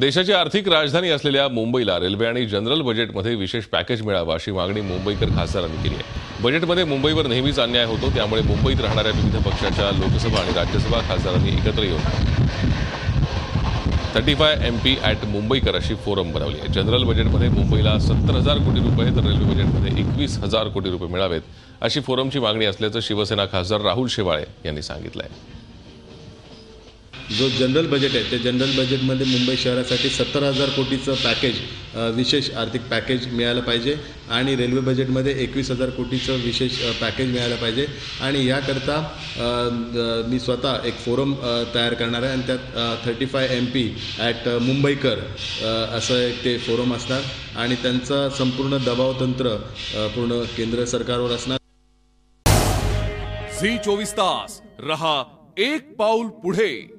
देशाची आर्थिक राजधानी असलेल्या मुंबईला रेल्वे आणि जनरल बजेटमध्ये विशेष पॅकेज मिळावं अशी मागणी मुंबईकर खासदारांनी केली आहे. बजेटमध्ये मुंबईवर नेहमीच अन्याय होतो त्यामुळे मुंबईत राहणाऱ्या विविध पक्षाच्या लोकसभा आणि राज्यसभा खासदारांनी एकत्र येऊन thirty five M P at Mumbaikar अशी फोरम बनवली आहे. जनरल बजेटमध्ये मुंबईला सत्तर हजार कोटी रुपये तर रेल्वे बजेटमध्ये एकवीस हजार कोटी रुपये मिळावेत अशी फोरमची मागणी असल्याचं शिवसेना खासदार राहुल शेवाळे यांनी सांगितलं आहे जो जनरल बजेट आहे त्या जनरल बजेटमध्ये मुंबई शहरासाठी सत्तर हजार कोटीचं पॅकेज विशेष आर्थिक पॅकेज मिळालं पाहिजे आणि रेल्वे बजेटमध्ये एकवीस हजार कोटीचं विशेष पॅकेज मिळालं पाहिजे. आणि याकरता मी स्वतः एक फोरम तयार करणार आहे आणि त्यात thirty five M P at Mumbaikar असं एक ते फोरम असणार. आणि त्यांचं संपूर्ण दबावतंत्र तंत्र पूर्ण केंद्र सरकारवर असणार. झी चोवीस तास रहा एक पाऊल पुढे.